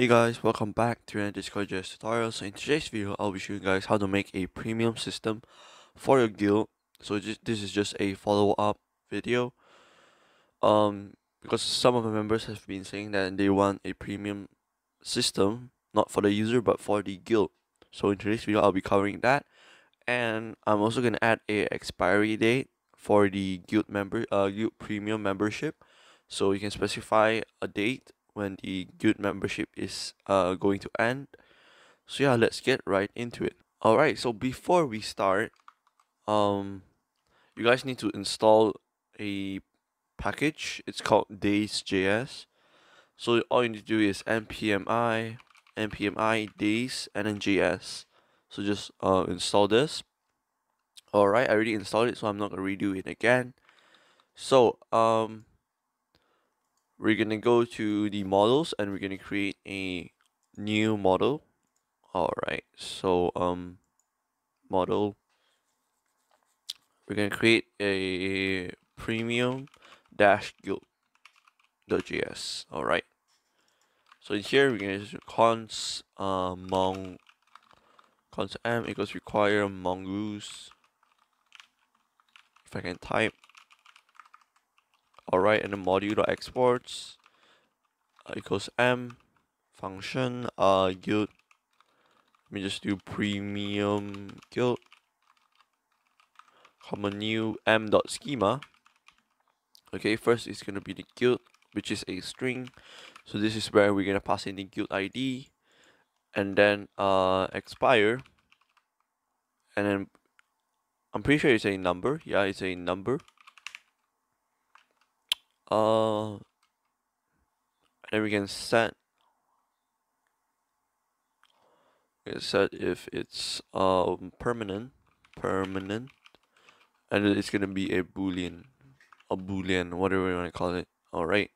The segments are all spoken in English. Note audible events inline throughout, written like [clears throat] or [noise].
Hey guys, welcome back to another Discord.js tutorial. So in today's video, I'll be showing you guys how to make a premium system for your guild. So this is just a follow-up video. Um, because some of the members have been saying that they want a premium system, not for the user but for the guild. So in today's video, I'll be covering that, and I'm also gonna add a expiry date for the guild member, uh, guild premium membership. So you can specify a date when the guild membership is uh, going to end. So yeah, let's get right into it. Alright, so before we start, um, you guys need to install a package. It's called days.js. So all you need to do is npmi, npmi days, and then js. So just uh, install this. Alright, I already installed it, so I'm not gonna redo it again. So um, we're gonna go to the models and we're gonna create a new model. All right so um model. We're gonna create a premium dash guild .js all right so in here we're gonna use const uh, mong const m equals require mongoose. If I can type Alright, and the module exports uh, equals m function uh guild. Let me just do premium guild comma new m dot schema. Okay, first it's gonna be the guild, which is a string. So this is where we're gonna pass in the guild ID, and then uh expire, and then I'm pretty sure it's a number. Yeah, it's a number. Uh, and then we can set we can set if it's um permanent, permanent, and it's gonna be a boolean, a boolean, whatever you want to call it. All right.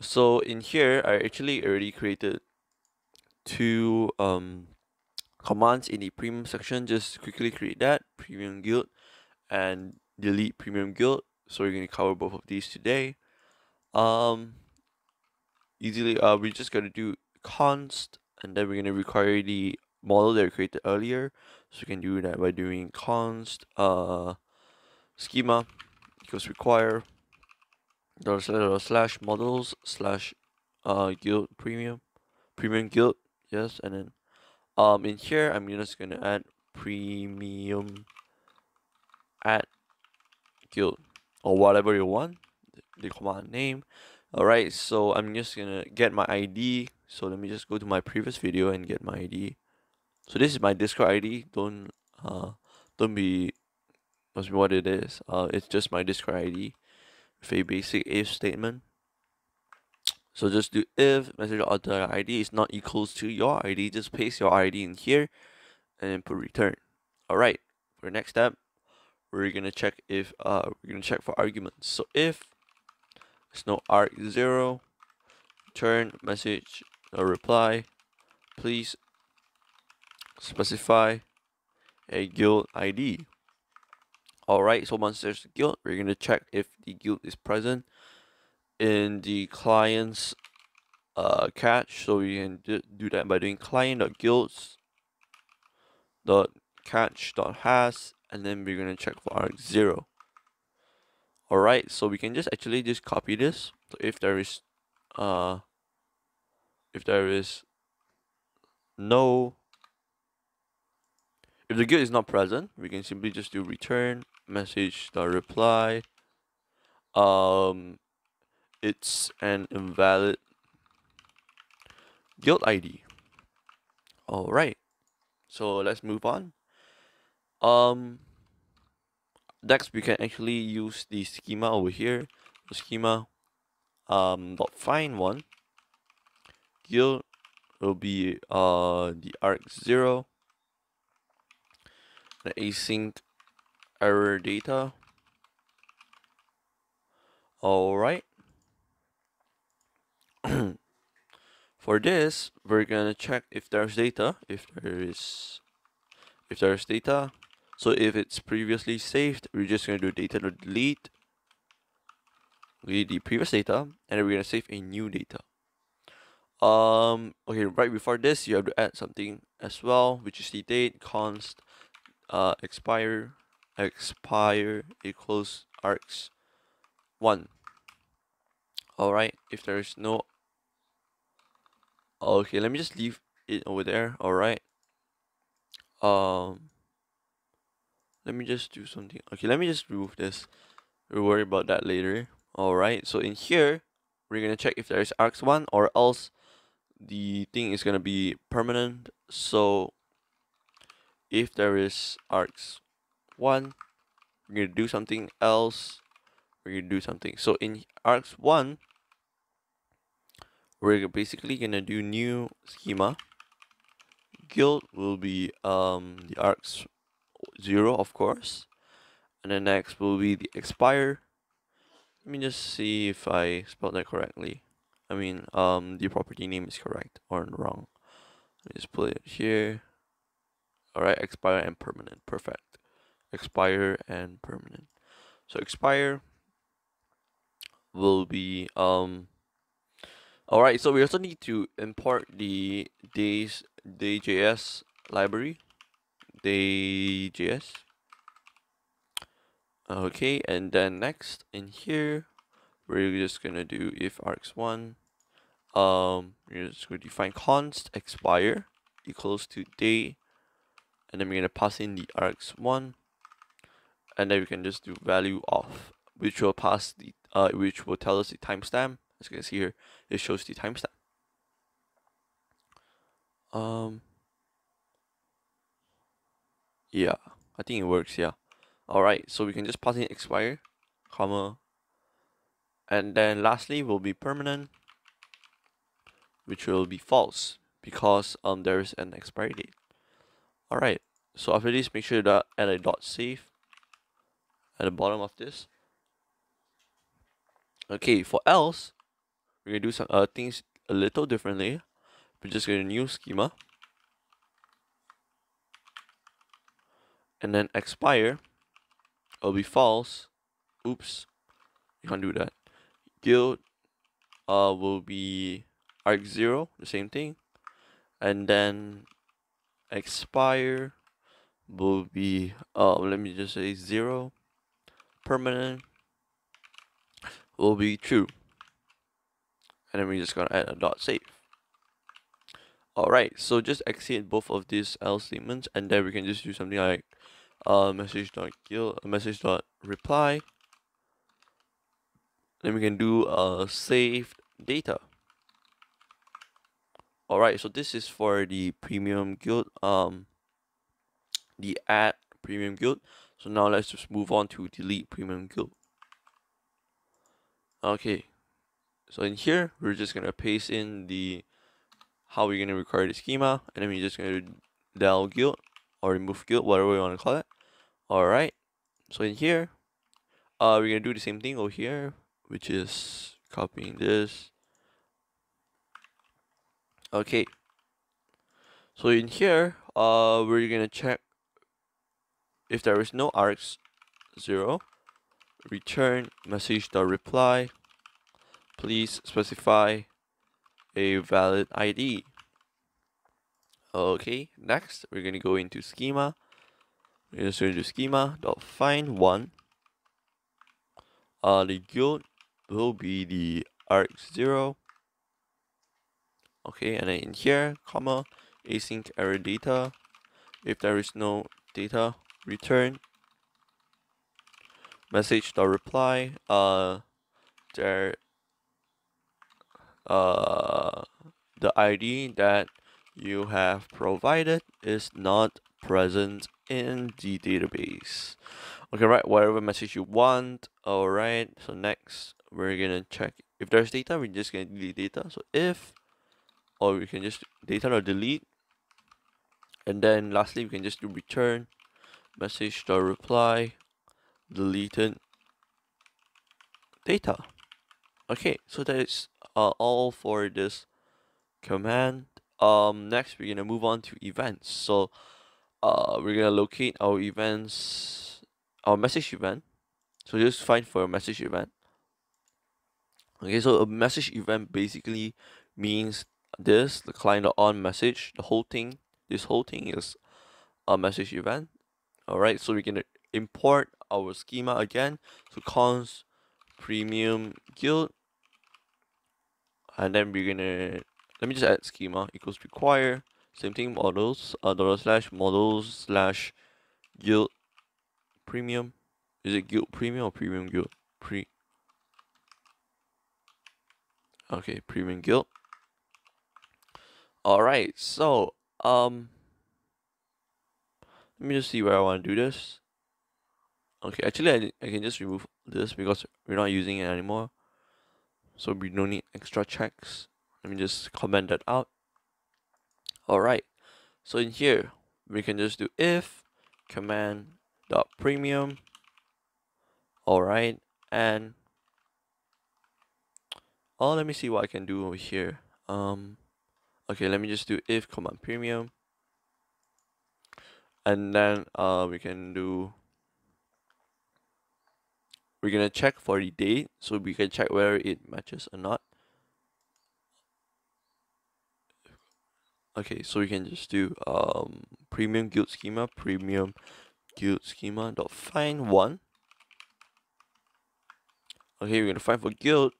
So in here, I actually already created two um commands in the premium section. Just quickly create that premium guild and delete premium guild. So we're gonna cover both of these today. Um, easily, uh, we're just gonna do const, and then we're gonna require the model that we created earlier. So we can do that by doing const uh schema equals require dollar slash, slash models slash uh guild premium premium guild yes and then um in here I'm just gonna add premium add guild or whatever you want the command name. Alright so I'm just gonna get my ID so let me just go to my previous video and get my ID so this is my discord ID don't uh don't be must be what it is. Uh it's just my discord ID with a basic if statement. So just do if message author ID is not equals to your ID just paste your ID in here and then put return. Alright for the next step we're gonna check if uh we're gonna check for arguments. So if no arg 0 turn message no reply. Please specify a guild ID alright so once there's a guild we're going to check if the guild is present in the client's uh, cache so we can do that by doing client.guilds dot cache dot has and then we're going to check for arg 0 Alright, so we can just actually just copy this. So if there is uh if there is no if the guild is not present, we can simply just do return message the reply. Um it's an invalid guild ID. Alright. So let's move on. Um next we can actually use the schema over here. The schema um dot find one. Guild will be uh the arc 0 the async error data. All right [clears throat] for this we're gonna check if there's data. If there is if there's data so if it's previously saved, we're just going to do data to delete, delete the previous data, and then we're going to save a new data. um okay right before this you have to add something as well which is the date const uh expire expire equals args one all right if there is no okay let me just leave it over there all right um let me just do something. Okay let me just remove this. We'll worry about that later. Alright so in here we're gonna check if there is arcs 1 or else the thing is gonna be permanent. So if there is arcs 1 we're gonna do something else. We're gonna do something. So in arcs 1 we're basically gonna do new schema. Guild will be um the arcs 0 of course. And then next will be the expire. Let me just see if I spelled that correctly. I mean um the property name is correct or wrong. Let me just put it here. Alright expire and permanent. Perfect. Expire and permanent. So expire will be um alright so we also need to import the days day.js library day.js okay and then next in here we're just gonna do if args1 um we're just to define const expire equals to day and then we're gonna pass in the args1 and then we can just do value of which will pass the uh which will tell us the timestamp as you can see here it shows the timestamp um yeah I think it works yeah. Alright so we can just pass in expire comma and then lastly will be permanent which will be false because um there is an expiry date. Alright so after this make sure that add a dot save at the bottom of this. Okay for else we're gonna do some uh, things a little differently. We're just gonna new schema and then expire will be false. Oops you can't do that. Guild uh will be arc0, the same thing. And then expire will be uh let me just say 0 permanent will be true. And then we're just gonna add a dot save. Alright so just exit both of these else statements and then we can just do something like uh, message dot guild message dot reply. Then we can do uh, saved data. Alright so this is for the premium guild um the add premium guild. So now let's just move on to delete premium guild. Okay. So in here we're just gonna paste in the how we're gonna require the schema and then we're just gonna del guild or remove guild whatever we want to call it Alright, so in here, uh, we're gonna do the same thing over here, which is copying this. Okay, so in here, uh, we're gonna check if there is no args 0, return message dot reply. Please specify a valid ID. Okay, next we're gonna go into schema we're just going to do schema dot find one. Uh, the guild will be the arc zero. Okay, and then in here, comma, async error data. If there is no data, return message dot reply. Uh, there. Uh, the ID that you have provided is not present in the database. Okay, right, whatever message you want. Alright, so next we're gonna check if there's data, we're just gonna delete data. So if or we can just data or delete. And then lastly we can just do return message dot reply deleted data. Okay, so that is uh, all for this command. Um, next we're gonna move on to events. So uh, we're gonna locate our events, our message event. So just find for a message event. Okay, so a message event basically means this the client on message the whole thing this whole thing is a message event all right so we're gonna import our schema again so const premium guild and then we're gonna let me just add schema equals require. Same thing models uh, dollar slash models slash guild premium. Is it guild premium or premium guild pre okay premium guild all right so um let me just see where I want to do this. Okay actually I, I can just remove this because we're not using it anymore. So we don't need extra checks let me just comment that out. Alright. So in here we can just do if command dot premium. Alright. And oh let me see what I can do over here. Um okay let me just do if command premium. And then uh we can do we're gonna check for the date so we can check whether it matches or not okay so we can just do um premium guild schema premium guild schema dot find one. Okay we're gonna find for guild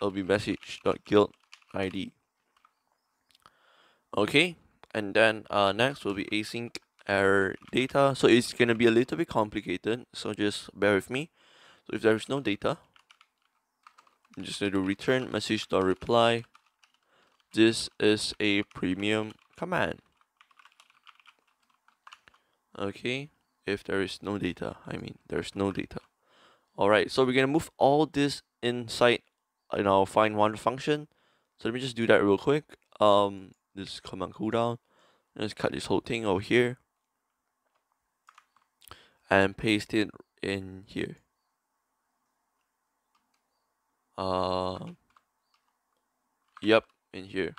it'll be message dot guild id okay and then uh next will be async error data. So it's gonna be a little bit complicated so just bear with me. So if there is no data, I'm just going to do return message dot reply. This is a premium command. Okay, if there is no data, I mean there's no data. Alright, so we're gonna move all this inside in our find one function. So let me just do that real quick. Um, this command cooldown. Let's cut this whole thing over here and paste it in here. Uh, yep, in here.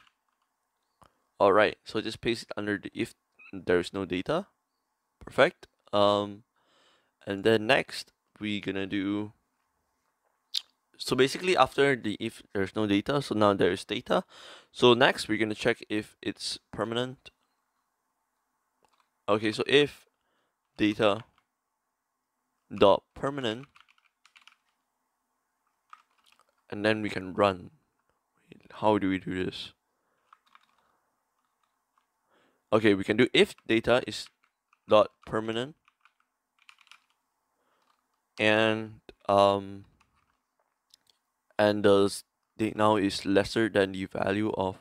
Alright, so just paste it under the if there's no data. Perfect. Um, and then next we're gonna do so basically after the if there's no data so now there's data so next we're gonna check if it's permanent okay so if data dot permanent and then we can run. How do we do this? Okay, we can do if data is dot permanent and um and the date now is lesser than the value of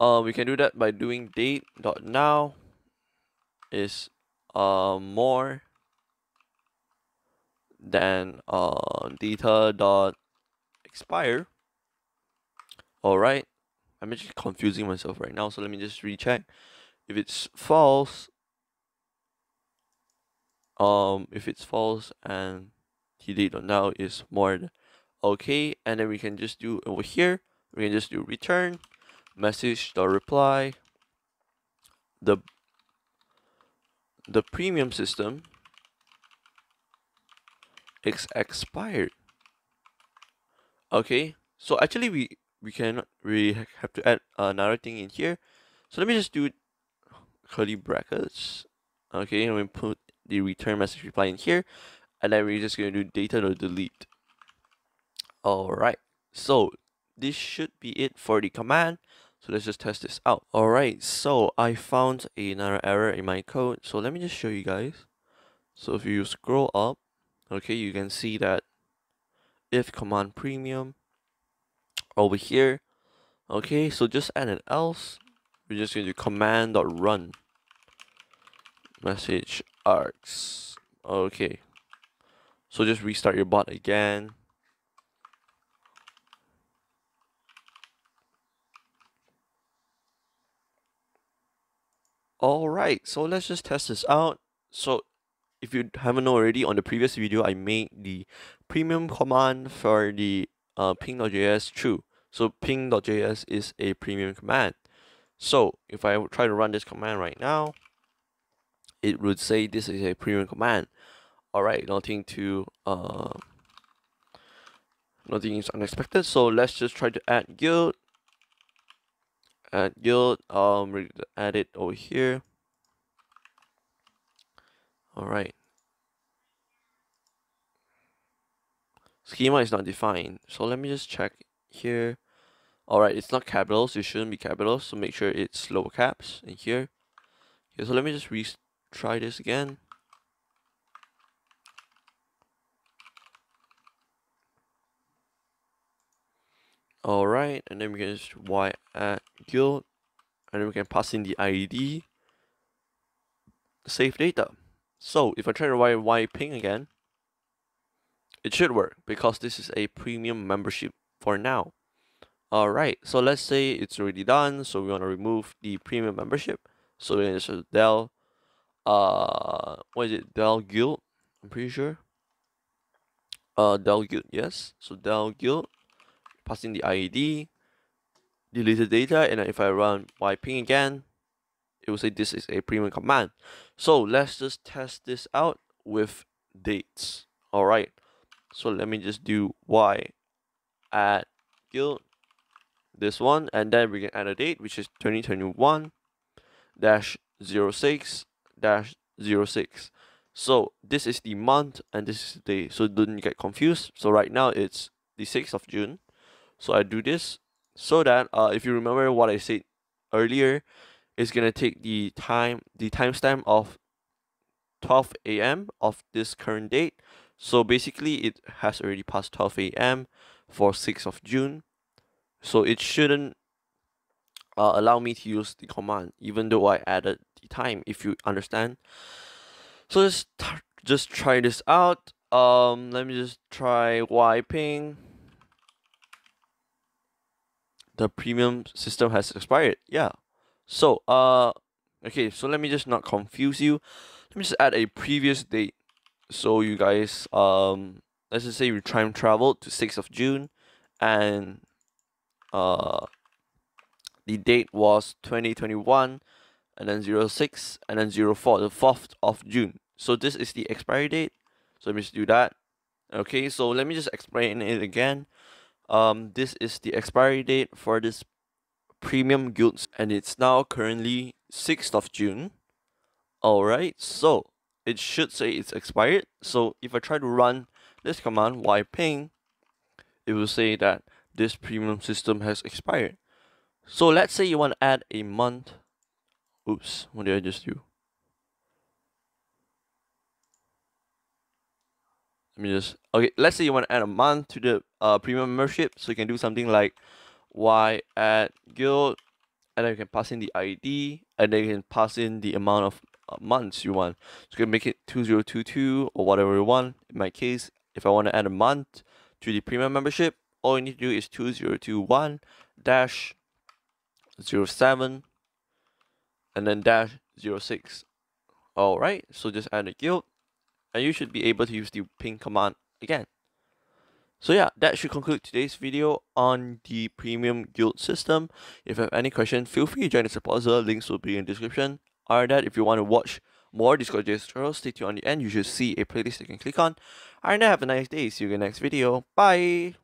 uh we can do that by doing date dot now is uh more than uh data dot expire. Alright. I'm actually confusing myself right now, so let me just recheck. If it's false, um, if it's false and date on now is more than okay, and then we can just do over here, we can just do return message dot reply the the premium system is expired okay so actually we we can we have to add another thing in here. So let me just do curly brackets. Okay and we put the return message reply in here and then we're just to do data delete. All right so this should be it for the command. So let's just test this out. All right so i found another error in my code. So let me just show you guys. So if you scroll up okay you can see that if command premium over here. Okay so just add an else. We're just going to command run. Message args. Okay. So just restart your bot again. Alright, so let's just test this out. So if you haven't already, on the previous video, I made the premium command for the uh, ping.js true. So ping.js is a premium command. So if I try to run this command right now, it would say this is a premium command. Alright, nothing to uh, nothing is unexpected. So let's just try to add guild. add guild um add it over here all right schema is not defined. So let me just check here. All right it's not capitals. It shouldn't be capitals. So make sure it's lower caps in here. Okay so let me just retry this again. All right and then we can just y at guild and then we can pass in the id save data. So if i try to write y ping again it should work because this is a premium membership for now. All right so let's say it's already done so we want to remove the premium membership. So we're going to del uh what is it? Del guild i'm pretty sure. Uh del guild yes. So del guild passing the IED, delete the data, and if I run yping again, it will say this is a premium command. So let's just test this out with dates. Alright, so let me just do y add guild this one and then we can add a date which is 2021 dash 06 dash 06 so this is the month and this is the day so don't get confused so right now it's the 6th of June so I do this so that uh, if you remember what I said earlier, it's gonna take the time the timestamp of 12 a.m. of this current date. So basically it has already passed 12 a.m. for 6th of June. So it shouldn't uh, allow me to use the command even though I added the time if you understand. So just just try this out. Um, let me just try wiping. the premium system has expired. Yeah. So, uh, okay, so let me just not confuse you. Let me just add a previous date. So you guys, um, let's just say you time travel to 6th of June and, uh, the date was 2021 and then 06 and then 04, the 4th of June. So this is the expiry date. So let me just do that. Okay, so let me just explain it again um this is the expiry date for this premium guilds and it's now currently 6th of June alright so it should say it's expired. So if I try to run this command yping it will say that this premium system has expired. So let's say you want to add a month. Oops what did I just do? Let me just okay let's say you want to add a month to the uh, premium membership. So you can do something like y add guild and then you can pass in the id and then you can pass in the amount of months you want so you can make it 2022 or whatever you want in my case if i want to add a month to the premium membership all you need to do is 2021 dash 07 and then dash 06 all right so just add a guild and you should be able to use the ping command again. So yeah, that should conclude today's video on the premium guild system. If you have any questions, feel free to join the support server, links will be in the description. Other than that, if you want to watch more Discord tutorials, stay tuned on the end, you should see a playlist you can click on. Alright, have a nice day, see you in the next video, bye!